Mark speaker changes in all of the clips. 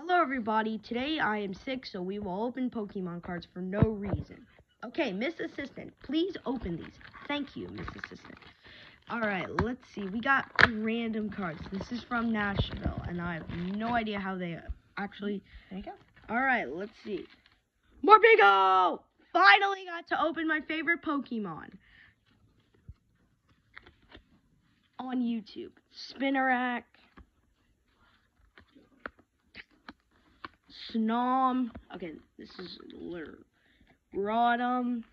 Speaker 1: Hello, everybody. Today I am sick, so we will open Pokemon cards for no reason. Okay, Miss Assistant, please open these. Thank you, Miss Assistant. All right, let's see. We got random cards. This is from Nashville, and I have no idea how they actually.
Speaker 2: There you go.
Speaker 1: All right, let's see. Morpeko! Finally got to open my favorite Pokemon on YouTube. Spinarak, Snom. Okay, this is Lure. Rodham. Um,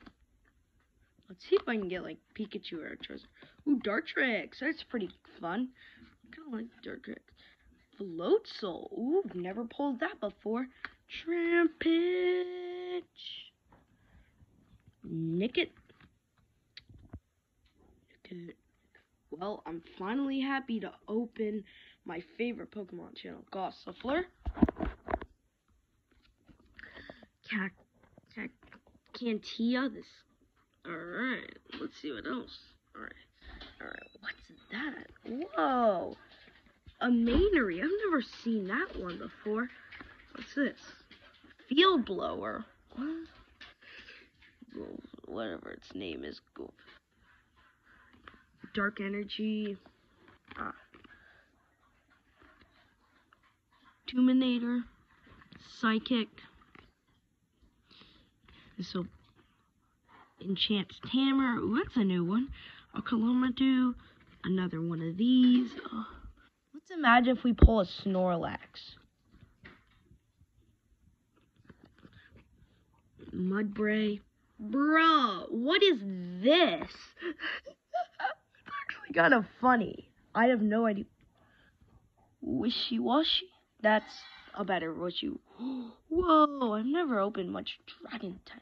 Speaker 1: let's see if I can get like Pikachu or Charizard. Ooh, Dartrix. That's pretty fun. I Kind of like Dartrix. Floatzel. Ooh, never pulled that before. Trampage. Nickit. Nickit. Well, I'm finally happy to open my favorite Pokemon channel, Gossifleur. Cantia. This. Alright, let's see what else. Alright, alright, what's that? Whoa! A Mainery. I've never seen that one before. What's this? Field Blower. What? Whatever its name is. Dark Energy. Ah. Tuminator. Psychic. This will Enchants Tamer. Ooh, that's a new one. A Colomadoo. Another one of these. Oh. Let's imagine if we pull a Snorlax. Mudbray. Bruh, what is this? it's actually kind of funny. I have no idea. Wishiwashi? That's a better wishy. Whoa, I've never opened much dragon type.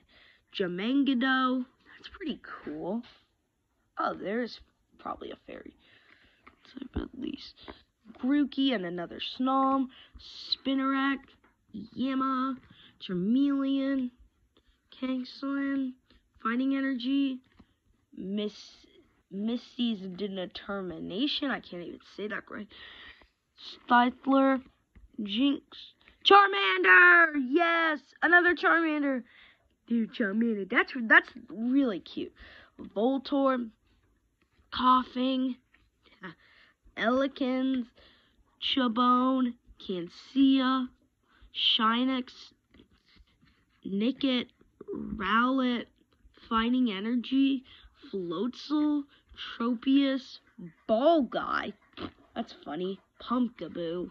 Speaker 1: Jamangado. That's pretty cool. Oh, there's probably a fairy at least. Grookey and another Snom. Spinarak. Yama. Charmeleon. Kangaskhan. Fighting Energy. Miss Misty's Determination. I can't even say that right. Stifler. Jynx. Charmander! Yes! Another Charmander! Dude, Charmander. That's that's really cute. Voltorb, Koffing, Elikins, Chabone, Cancia, Shinex, Nickit, Rowlet, Finding Energy, Floatzel, Tropius, Ball Guy. That's funny. Pumpkaboo.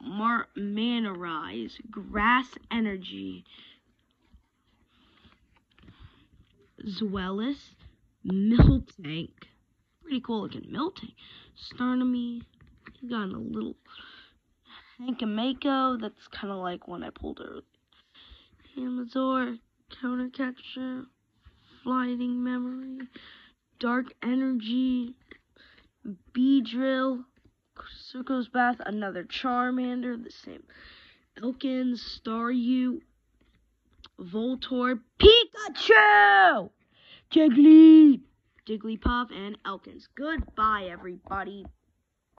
Speaker 1: Mar- Manorize, Grass Energy, Zweilous, Miltank. Pretty cool looking Miltank. Starmie. He's got a little Hankamako. That's kind of like when I pulled her. Amazor, Capture, Flighting Memory, Dark Energy, Beedrill, Circles Bath, another Charmander, the same. Elkins, Staryu, Voltorb, Pikachu! Jiggly, Jigglypuff, and Elkins. Goodbye, everybody.